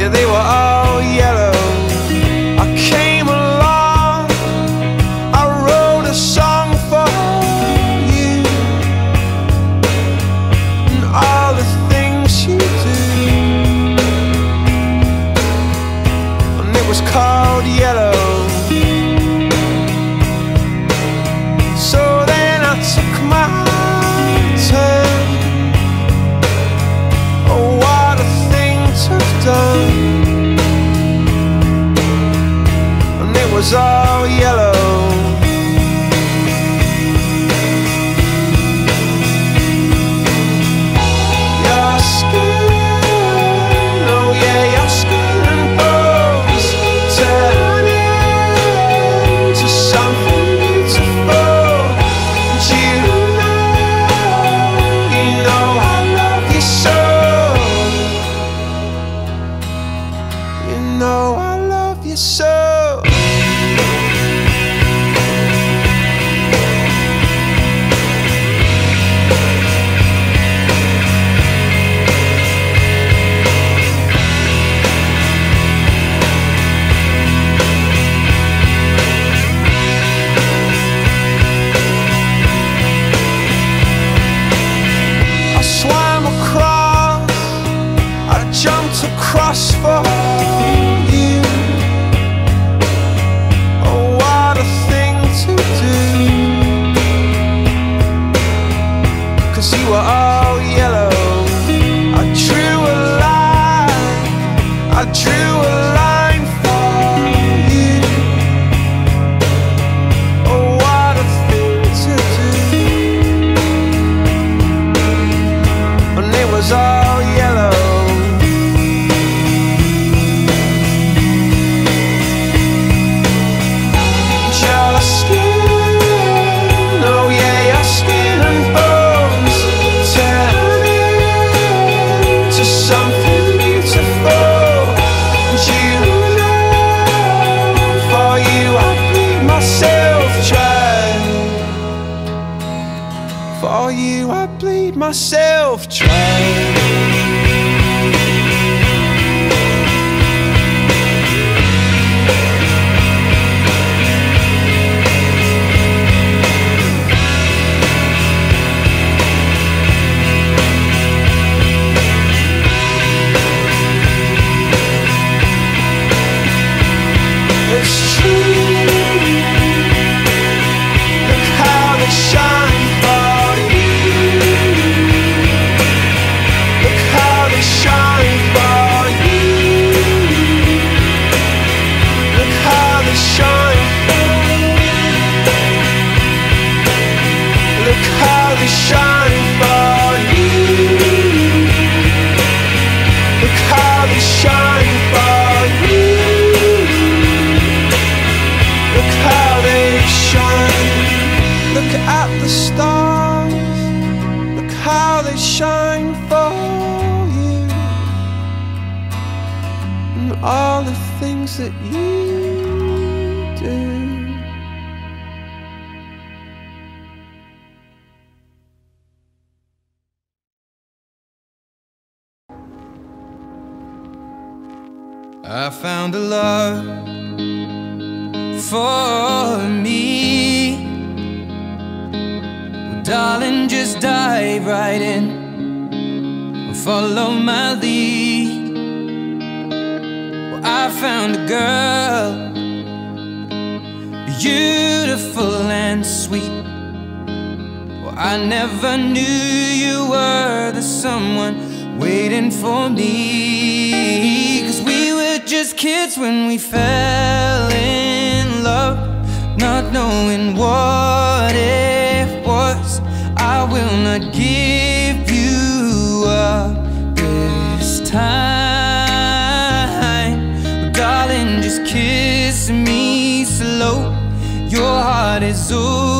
Yeah, they were all yellow. I bleed myself dry. Darling, just dive right in. Follow my lead. Well, I found a girl Beautiful and sweet. Well, I never knew you were the someone waiting for me. Cause we were just kids when we fell in love Not knowing what it gonna give you up this time. Darling, just kiss me slow. Your heart is over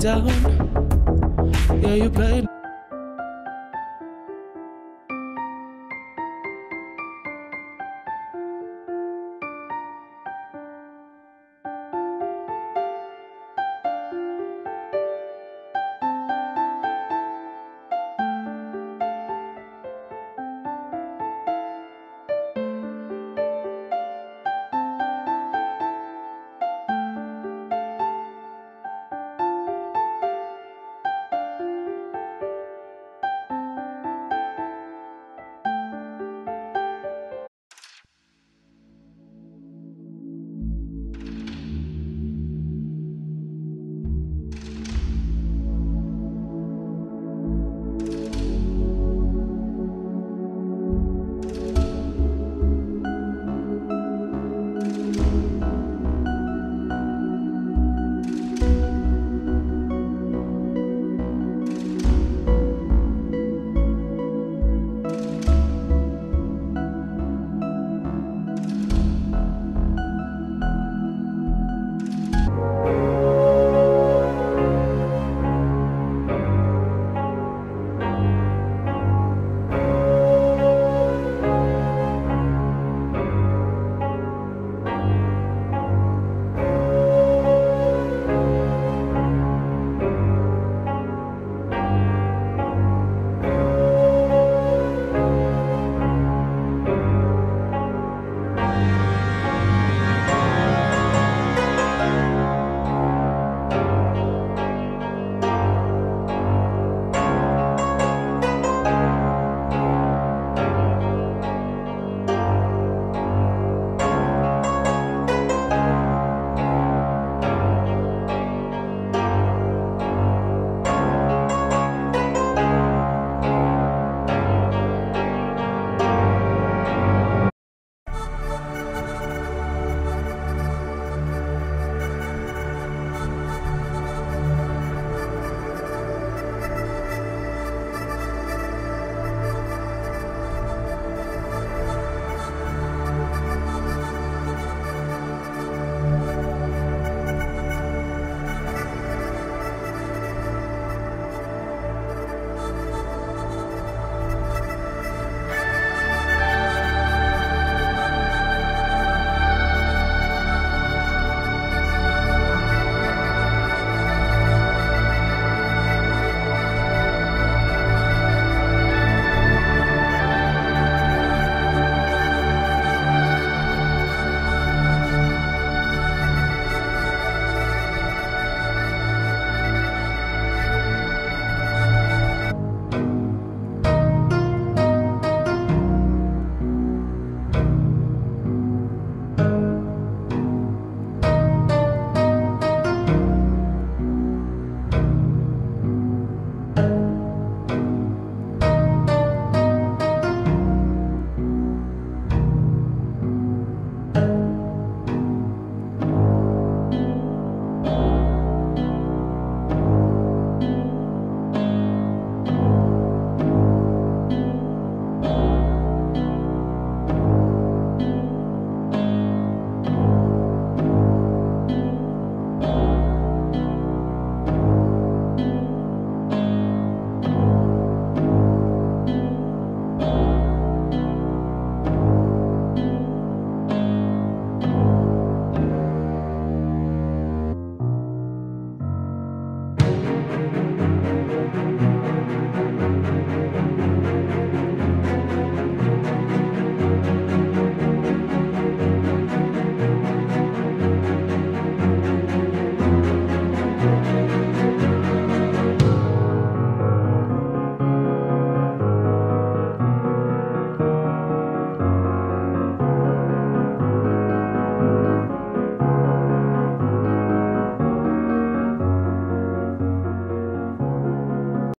Down.